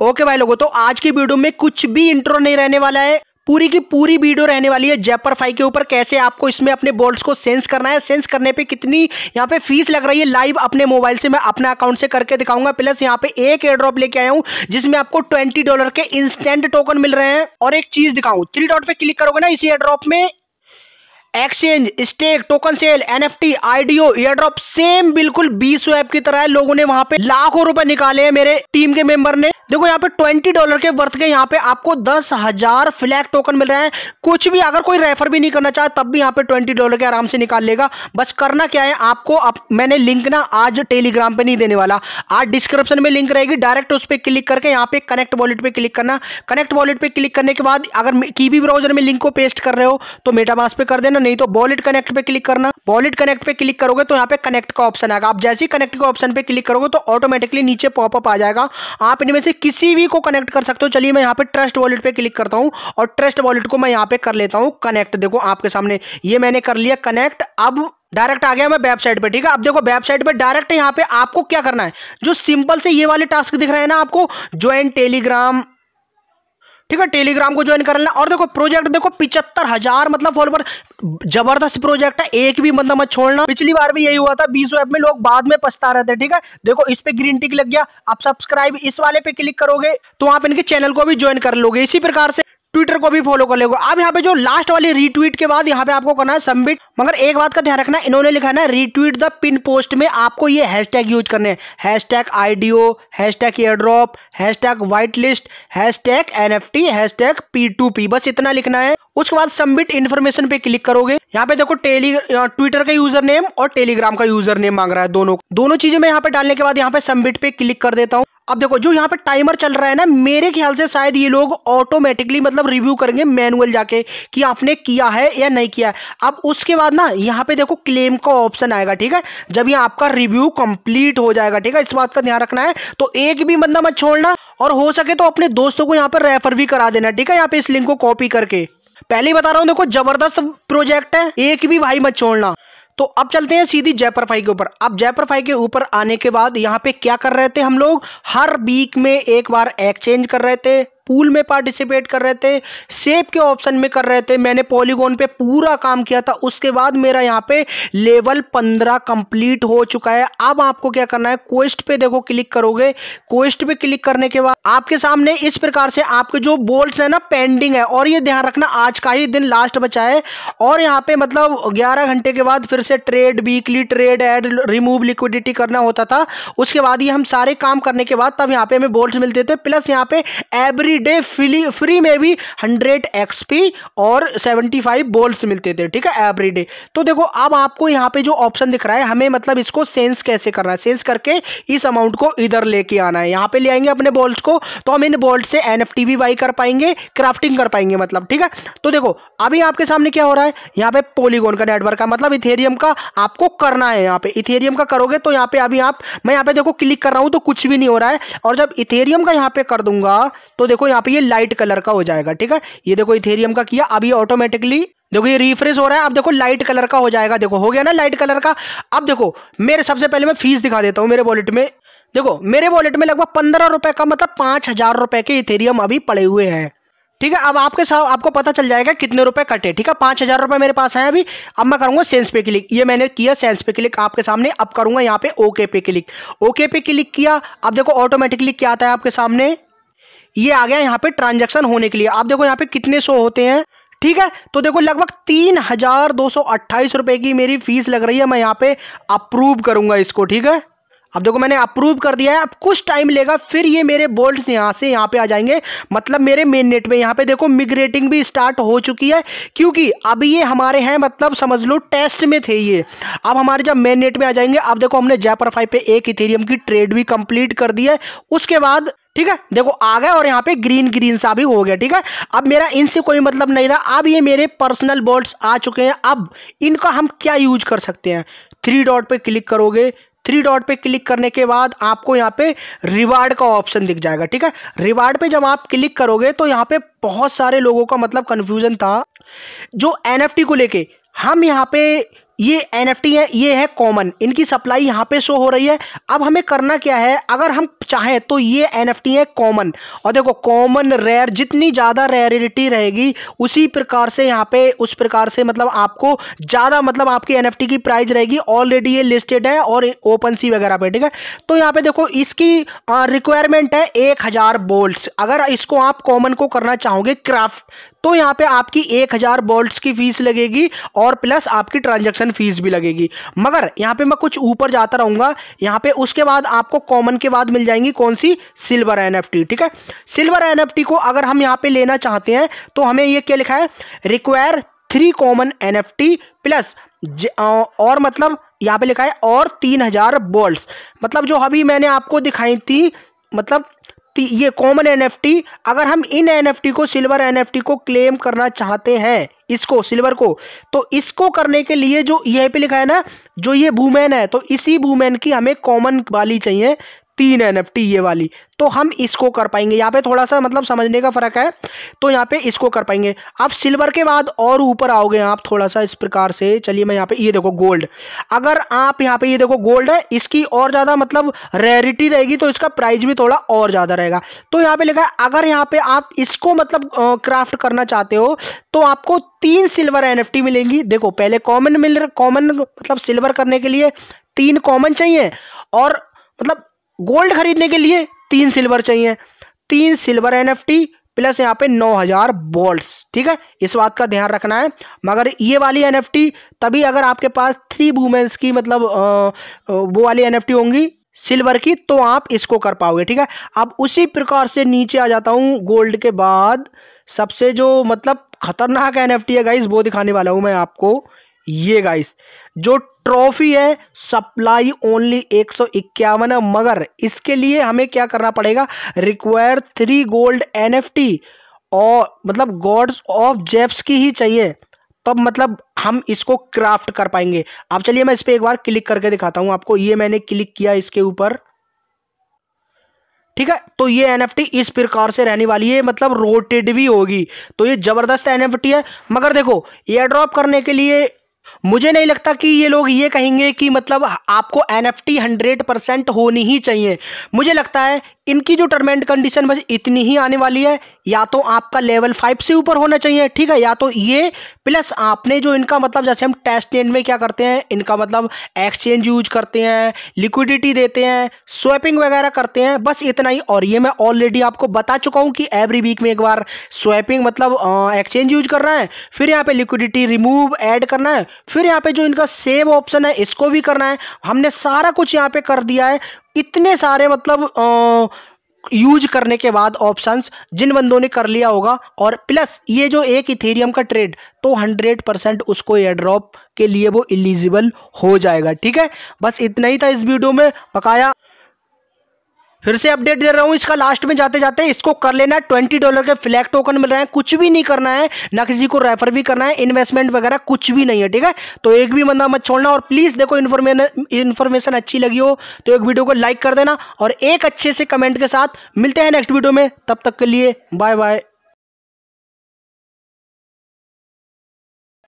Okay भाई लोगों तो आज की वीडियो में कुछ भी इंट्रो नहीं रहने वाला है। पूरी की पूरी वीडियो रहने वाली है जेपर फाइव के ऊपर। कैसे आपको इसमें अपने बोल्ट्स को सेंस करना है? सेंस करने पे कितनी यहाँ पे फ़ीस लग रही है लाइव अपने मोबाइल से। मैं अपने अकाउंट से करके दिखाऊँगा। प्लस यहाँ पे एक एयर ड्रॉप लेके आया हूँ, जिसमें आपको ट्वेंटी डॉलर के इंस्टेंट टोकन मिल रहे हैं। और एक चीज़ दिखाऊँ थ्री डॉट पे क्लिक करोगे ना इसी एयर ड्रॉप में exchange, stake, token sale, NFT, IDO, airdrop, same बिल्कुल बीस ऐप की तरह है। लोगों ने वहाँ पे लाखों रुपए निकाले हैं मेरे टीम के मेंबर ने। देखो यहाँ पे ट्वेंटी डॉलर के वर्थ के यहाँ पे आपको दस हज़ार फ्लैग टोकन मिल रहे हैं। कुछ भी अगर कोई रेफर भी नहीं करना चाहे, तब भी यहाँ पे ट्वेंटी डॉलर के आराम से निकाल लेगा। बस करना क्या है, आपको अब मैंने लिंक ना आज टेलीग्राम पे नहीं देने वाला। आज डिस्क्रिप्शन में लिंक रहेगी, डायरेक्ट उस पर क्लिक करके यहाँ पे कनेक्ट वॉलेट पे क्लिक करना। कनेक्ट वॉलेट पे क्लिक करने के बाद अगर की भी ब्राउज़र में लिंक को पेस्ट कर रहे हो तो मेटामास पे कर देना। नहीं तो वॉलेट कनेक्ट पे क्लिक करना। वॉलेट कनेक्ट पे क्लिक करोगे तो यहाँ पे कनेक्ट का ऑप्शन आएगा। आप जैसे ही कनेक्ट के ऑप्शन पे क्लिक करोगे तो ऑटोमेटिकली नीचे पॉपअप आ जाएगा। आप इनमें से किसी भी को कनेक्ट कर सकते हो। चलिए मैं यहाँ पे ट्रस्ट वॉलेट पे क्लिक करता हूँ और ट्रस्ट वॉलेट को मैं यहाँ पे कर लेता हूँ। कनेक्ट देखो आपके सामने। ये मैंने कर लिया कनेक्ट अब डायरेक्ट आ गया मैं वेबसाइट पे, ठीक है? अब देखो वेबसाइट पे डायरेक्ट यहाँ पे आपको क्या करना है? जो सिंपल से ये वाले टास्क दिख रहे हैं ना आपको ज्वाइन टेलीग्राम ठीक है टेलीग्राम को ज्वाइन कर लेना। और देखो प्रोजेक्ट देखो पिछहत्तर हज़ार मतलब फॉलोवर ज़बरदस्त प्रोजेक्ट है, एक भी मतलब मत छोड़ना। पिछली बार भी यही हुआ था, बीस ऐप में लोग बाद में पछता रहे थे, ठीक है? देखो, इस पे ग्रीन टिक लग गया। आप सब्सक्राइब इस वाले पे क्लिक करोगे तो आप इनके चैनल को भी ज्वाइन कर लोगे। इसी प्रकार से ट्विटर को भी फॉलो कर लेगा। अब यहाँ पे जो लास्ट वाली रीट्वीट के बाद यहाँ पे आपको करना है सबमिट मगर एक बात का ध्यान रखना इन्होंने लिखा है ना रीट्वीट द पिन पोस्ट में आपको ये हैशटैग यूज़ करने हैं। Hashtag IDO hashtag drop hashtag white list hashtag NFT hashtag P to P बस इतना लिखना है। उसके बाद सबमिट इन्फॉर्मेशन पे क्लिक करोगे। यहाँ पे देखो टेली ट्विटर का यूज़र नेम और टेलीग्राम का यूज़र नेम मांग रहा है दोनों। दोनों चीज़ें मैं यहाँ पे डालने के बाद यहाँ पे सबमिट पे क्लिक कर देता हूँ। अब देखो, जो यहाँ पे टाइमर चल रहा है ना, मेरे ख्याल से शायद ये लोग ऑटोमेटिकली मतलब रिव्यू करेंगे मैनुअल जाके कि आपने किया है या नहीं किया है। अब उसके बाद ना, यहाँ पे देखो क्लेम का ऑप्शन आएगा, ठीक है? जब ये आपका रिव्यू कंप्लीट हो जाएगा, ठीक है? इस बात का ध्यान रखना है। तो एक भी बंदा मत छोड़ना और हो सके तो अपने दोस्तों को यहाँ पर रेफर भी करा देना, ठीक है? यहाँ पे इस लिंक को कॉपी करके। पहले ही बता रहा हूँ, देखो, ज़बरदस्त प्रोजेक्ट है, एक भी भाई मत छोड़ना। तो अब चलते हैं सीधी जयपर फाई के ऊपर। अब जयपर फाई के ऊपर आने के बाद यहाँ पे क्या कर रहे थे हम लोग? हर वीक में एक बार एक्सचेंज कर रहे थे। पूल में पार्टिसिपेट कर रहे थे सेप के ऑप्शन में कर रहे थे। मैंने पॉलीगोन पे पूरा काम किया था। उसके बाद मेरा यहाँ पे लेवल पंद्रह कंप्लीट हो चुका है। अब आपको क्या करना है? कोस्ट पे देखो क्लिक करोगे। कोस्ट पे क्लिक करने के बाद आपके सामने इस प्रकार से आपके जो बोल्ट है ना पेंडिंग है। और ये ध्यान रखना, आज का ही दिन लास्ट बचा है। और यहाँ पे मतलब ग्यारह घंटे के बाद फिर से trade weekly trade add remove liquidity करना होता था। उसके बाद ये हम सारे काम करने के बाद तब यहाँ पे हमें बोल्ट मिलते थे। प्लस यहाँ पे every every day free free में भी हंड्रेड एक्सपी और सेवेंटी फाइव बोल्स मिलते थे, ठीक है एवरी डे तो देखो, अब आपको यहाँ पे जो ऑप्शन दिख रहा है, हमें मतलब इसको सेंस कैसे करना है? सेंस करके इस अमाउंट को इधर लेके आना है। यहाँ पे ले आएँगे अपने बोल्ट को तो हम इन बोल्ट से एनएफटी भी बाई कर पाएँगे क्राफ्टिंग कर पाएँगे मतलब ठीक है? तो देखो, अभी आपके सामने क्या हो रहा है? यहाँ पे पोलीगोन का नेटवर्क है मतलब इथेरियम का आपको करना है यहाँ पे। इथेरियम का करोगे तो यहाँ पे अभी आप, मैं यहाँ पे देखो क्लिक कर रहा हूँ तो कुछ भी नहीं हो रहा है। और जब इथेरियम का यहाँ पे कर दूँगा तो देखो देखो यहाँ पे ये लाइट कलर का हो जाएगा, ठीक है? ये देखो इथेरियम का किया, अभी ऑटोमेटिकली देखो ये रिफ्रेश हो रहा है, अब देखो लाइट कलर का हो जाएगा, देखो, हो गया ना लाइट कलर का? अब देखो, मेरे सबसे पहले मैं फ़ीस दिखा देता हूँ मेरे वॉलेट में। देखो, मेरे वॉलेट में लगभग पंद्रह रुपए का मतलब पाँच हज़ार रुपए के इथेरियम अभी पड़े हुए हैं, ठीक है? अब आपके साथ, आपको पता चल जाएगा कितने रुपए कटे, ठीक है? पाँच हज़ार रुपए मेरे पास है अभी, अब मैं करूँगा सेंस पे क्लिक ये मैंने किया सेंस पे क्लिक आपके सामने, अब करूँगा यहाँ पे ओके पे क्लिक ओके पे क्लिक किया, अब देखो ऑटोमेटिकली क्या आता है आपके सामने? ये आ गया यहाँ पे ट्रांजेक्शन होने के लिए। आप देखो यहाँ पे कितने शो होते हैं। ठीक है? तो देखो लगभग तीन हज़ार दो सौ अट्ठाईस रुपए की मेरी फ़ीस लग रही है। मैं यहाँ पे अप्रूव करूँगा इसको, ठीक है? अब देखो मैंने अप्रूव कर दिया है, अब कुछ टाइम लेगा, फिर ये मेरे बोल्ट यहाँ से यहाँ पे आ जाएँगे। मतलब मेरे मेन नेट में, यहाँ पे देखो मिग्रेटिंग भी स्टार्ट हो चुकी है, क्योंकि अब ये हमारे हैं मतलब समझ लो टेस्ट में थे ये। अब हमारे जब मेन नेट में आ जाएँगे, अब देखो हमने जयपर फाइव पे एक इथेरियम की ट्रेड भी कंप्लीट कर दी है। उसके बाद, ठीक है, देखो आ गए और यहाँ पे ग्रीन ग्रीन सा भी हो गया, ठीक है। अब मेरा इनसे कोई मतलब नहीं रहा, अब ये मेरे पर्सनल बोल्ट्स आ चुके हैं। अब इनका हम क्या यूज़ कर सकते हैं? थ्री डॉट पे क्लिक करोगे थ्री डॉट पे क्लिक करने के बाद आपको यहाँ पे रिवार्ड का ऑप्शन दिख जाएगा, ठीक है? रिवार्ड पे जब आप क्लिक करोगे तो यहाँ पे बहुत सारे लोगों का मतलब कन्फ्यूज़न था, जो एनएफटी को लेके। हम यहाँ पे ये एन है, ये है कॉमन इनकी सप्लाई यहाँ पे शो हो रही है। अब हमें करना क्या है? अगर हम चाहें तो ये एन एफ़ है कॉमन और देखो कॉमन रेयर जितनी ज़्यादा रेयरिटी रहेगी, उसी प्रकार से यहाँ पे, उस प्रकार से मतलब आपको ज़्यादा मतलब आपकी एनएफटी की प्राइस रहेगी। ऑलरेडी ये लिस्टेड है और ओपन सी वगैरह पे, ठीक है? तो यहाँ पे देखो, इसकी रिक्वायरमेंट है एक हज़ार बोल्ट अगर इसको आप कॉमन को करना चाहोगे क्राफ्ट तो यहाँ पे आपकी एक हज़ार बोल्ट की फ़ीस लगेगी और प्लस आपकी ट्रांजेक्शन फ़ीस भी लगेगी। मगर यहाँ पे मैं कुछ ऊपर जाता रहूँगा। यहाँ पे उसके बाद आपको कॉमन के बाद मिल जाएँगी कौन सी? सिल्वर एनएफटी ठीक है? सिल्वर एनएफटी को अगर हम यहाँ पे लेना चाहते हैं तो हमें ये क्या लिखा है? Require three common NFT plus और मतलब यहाँ पे लिखा है और तीन हज़ार बोल्ट मतलब जो अभी मैंने आपको दिखाई थी मतलब ये कॉमन एनएफटी अगर हम इन एनएफटी को सिल्वर एनएफटी को क्लेम करना चाहते हैं, इसको सिल्वर को तो इसको करने के लिए जो यह पे लिखा है ना, जो ये वूमेन है तो इसी वूमेन की हमें कॉमन वाली चाहिए तीन एनएफटी ये वाली। तो हम इसको कर पाएँगे। यहाँ पे थोड़ा सा मतलब समझने का फ़र्क है तो यहाँ पे इसको कर पाएँगे। अब सिल्वर के बाद और ऊपर आओगे आप थोड़ा सा इस प्रकार से। चलिए मैं यहाँ पे, ये देखो गोल्ड। अगर आप यहाँ पे, ये देखो गोल्ड है, इसकी और ज़्यादा मतलब रेयरिटी रहेगी तो इसका प्राइस भी थोड़ा और ज़्यादा रहेगा। तो यहाँ पर लिखा है, अगर यहाँ पे आप इसको मतलब क्राफ्ट करना चाहते हो तो आपको तीन सिल्वर एनएफटी मिलेंगी। देखो, पहले कॉमन मिल कॉमन मतलब सिल्वर करने के लिए तीन कॉमन चाहिए, और मतलब गोल्ड खरीदने के लिए तीन सिल्वर चाहिए। तीन सिल्वर एनएफटी प्लस यहाँ पे नौ हज़ार बोल्ट ठीक है? इस बात का ध्यान रखना है। मगर ये वाली एनएफटी तभी अगर आपके पास थ्री वुमेंस की मतलब आ, वो वाली एनएफटी होंगी सिल्वर की तो आप इसको कर पाओगे। ठीक है? अब उसी प्रकार से नीचे आ जाता हूँ गोल्ड के बाद। सबसे जो मतलब खतरनाक एनएफटी है गाइस वो दिखाने वाला हूँ मैं आपको। ये गाइस जो ट्रॉफी है सप्लाई ओनली एक सौ इक्यावन है मगर इसके लिए हमें क्या करना पड़ेगा? रिक्वायर थ्री गोल्ड एनएफटी और मतलब गॉड्स ऑफ़ जेप्स की ही चाहिए। तब मतलब हम इसको क्राफ्ट कर पाएँगे। अब चलिए मैं इस पर एक बार क्लिक करके दिखाता हूँ आपको। ये मैंने क्लिक किया इसके ऊपर। ठीक है? तो ये एनएफटी इस प्रकार से रहने वाली है मतलब रोटेड भी होगी। तो ये ज़बरदस्त एनएफटी है। मगर देखो एयर ड्रॉप करने के लिए मुझे नहीं लगता कि ये लोग ये कहेंगे कि मतलब आपको N F T hundred percent होनी ही चाहिए। मुझे लगता है इनकी जो टर्म एंड कंडीशन बस इतनी ही आने वाली है, या तो आपका लेवल फाइव से ऊपर होना चाहिए, ठीक है? या तो ये प्लस आपने जो इनका मतलब जैसे हम टेस्ट एंड में क्या करते हैं, इनका मतलब एक्सचेंज यूज़ करते हैं, लिक्विडिटी देते हैं, स्वैपिंग वगैरह करते हैं, बस इतना ही। और ये मैं ऑलरेडी आपको बता चुका हूँ कि एवरी वीक में एक बार स्वैपिंग मतलब एक्सचेंज यूज़ करना है, फिर यहाँ पे लिक्विडिटी रिमूव ऐड करना है, फिर यहाँ पे जो इनका सेव ऑप्शन है, इसको भी करना है। हमने सारा कुछ यहाँ पे कर दिया है इतने सारे मतलब आ, यूज़ करने के बाद ऑप्शंस जिन बंदों ने कर लिया होगा और प्लस ये जो एक इथेरियम का ट्रेड तो 100 परसेंट उसको एयर ड्रॉप के लिए वो इलिजिबल हो जाएगा ठीक है? बस इतना ही था इस वीडियो में। बकाया फिर से अपडेट दे रहा हूँ, इसका लास्ट में जाते जाते इसको कर लेना ट्वेंटी डॉलर के फ्लैग टोकन मिल रहे हैं, कुछ भी नहीं करना है, न किसी को रेफर भी करना है इन्वेस्टमेंट वगैरह कुछ भी नहीं है, ठीक है? तो एक भी बंदा मत छोड़ना और प्लीज़ देखो इन्फॉर्मेशन अच्छी लगी हो तो एक वीडियो को लाइक कर देना और एक अच्छे से कमेंट के साथ मिलते हैं नेक्स्ट वीडियो में, तब तक के लिए बाय बाय